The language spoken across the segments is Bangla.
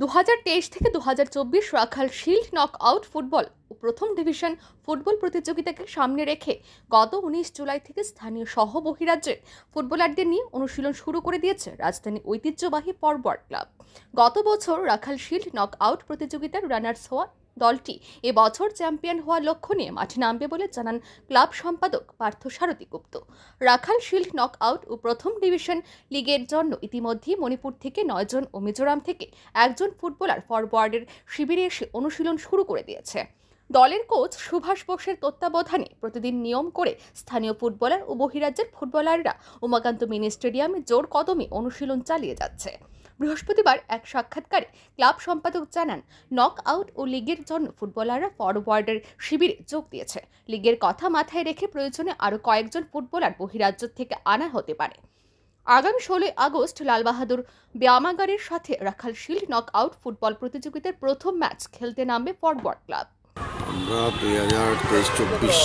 দু হাজার তেইশ থেকে দু হাজার চব্বিশ Rakhal shield knock out football ও প্রথম ডিভিশন ফুটবল প্রতিযোগিতাকে সামনে রেখে গত উনিশ জুলাই থেকে স্থানীয় সহ বহিরাজ্যের ফুটবলারদের নিয়ে অনুশীলন শুরু করে দিয়েছে রাজধানী ঐতিহ্যবাহী পরবর ক্লাব। গত বছর রাখাল শিল্ড নক আউট প্রতিযোগিতার রানার্স হওয়া দলটি। এবছর চ্যাম্পিয়ন হওয়ার লক্ষ্য নিয়ে মাঠে নামবে বলে জানান ক্লাব সম্পাদক Partha Sarathi Gupta. Rakhal shield knock out ও প্রথম ডিভিশন লিগের জন্য ইতিমধ্যেই মণিপুর থেকে নয়জন ও মিজোরাম থেকে একজন ফুটবলার ফরওয়ার্ডের শিবিরে এসে অনুশীলন শুরু করে দিয়েছে। দলের কোচ সুভাষ বোসের তত্ত্বাবধানে প্রতিদিন নিয়ম করে স্থানীয় ফুটবলার ও বহিরাজ্যের ফুটবলাররা উমাকান্ত মিনি স্টেডিয়ামে জোর কদমে অনুশীলন চালিয়ে যাচ্ছে। বৃহস্পতিবার এক সাক্ষাৎকারে ক্লাব সম্পাদক জানান, নক আউট ও লিগের জন্য ফুটবলাররা ফরওয়ার্ডের শিবিরে যোগ দিয়েছে। লিগের কথা মাথায় রেখে প্রয়োজনে আরও কয়েকজন ফুটবলার বহিরাজ্য থেকে আনা হতে পারে। আগামী ষোলোই আগস্ট লালবাহাদুর ব্যায়ামাগারের সাথে Rakhal shield knock out football প্রতিযোগিতার প্রথম ম্যাচ খেলতে নামবে ফরওয়ার্ড ক্লাব। আমরা দুই হাজার তেইশ চব্বিশ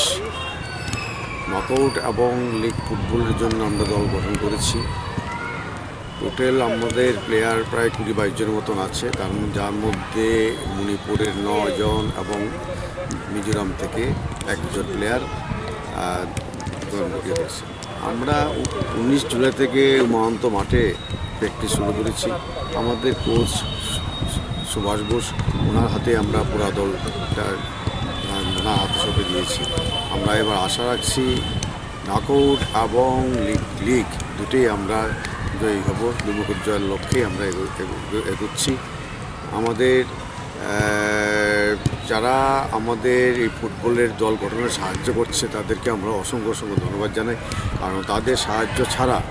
নকআউট এবং লিগ ফুটবলের জন্য আমরা দল গঠন করেছি। টোটাল আমাদের প্লেয়ার প্রায় কুড়ি বাইশ জনের মতন আছে ম- যার মধ্যে মণিপুরের নজন এবং মিজোরাম থেকে একজন প্লেয়ার জন্ম হয়েছে আমরা উনিশ জুলাই থেকে মহান্ত মাঠে প্র্যাকটিস শুরু করেছি। আমাদের কোচ সুভাষ বোস ওনার হাতে আমরা পুরা দলটা ওনার হাতে সঁপে দিয়েছি। আমরা এবার আশা রাখছি নকআউট এবং লিগ লিগ দুটোই আমরা জয়ী হব বিমুখ জয়ের লক্ষ্যে আমরা এগো- এগো- এগোচ্ছি। আমাদের যারা আমাদের এই ফুটবলের দল গঠনে সাহায্য করছে তাদেরকে আমরা অসংখ্য অসংখ্য ধন্যবাদ জানাই। কারণ তাদের সাহায্য ছাড়া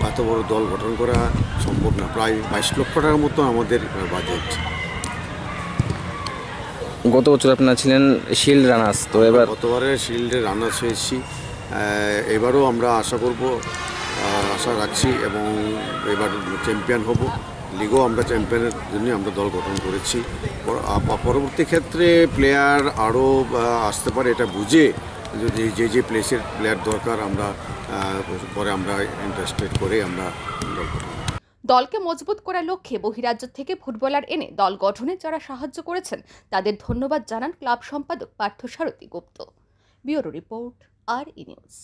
এত বড় দল গঠন করা সম্ভব না। প্রায় বাইশ লক্ষ টাকার মতো আমাদের বাজেট গত বছর আপনারা ছিলেন শিল্ড রানার্স তো এবার গতবারে শিল্ডে রানার্স হয়েছি। এবারও আমরা আশা করব আশা রাখছি এবং এবার চ্যাম্পিয়ন হব। লিগও আমরা চ্যাম্পিয়নের জন্য আমরা দল গঠন করেছি। পরবর্তী ক্ষেত্রে প্লেয়ার আরও আসতে পারে এটা বুঝে যদি যে যে প্লেসের প্লেয়ার দরকার আমরা পরে আমরা ইন্টারেস্টেড করে আমরা দল দলকে মজবুত করার লক্ষ্যে বহিরাজ্য থেকে ফুটবলার এনে দল গঠনে যারা সাহায্য করেছেন, তাদের ধন্যবাদ জানান ক্লাব সম্পাদক পার্থ সারথী গুপ্ত। ব্যুরো রিপোর্ট, আর ই নিউজ।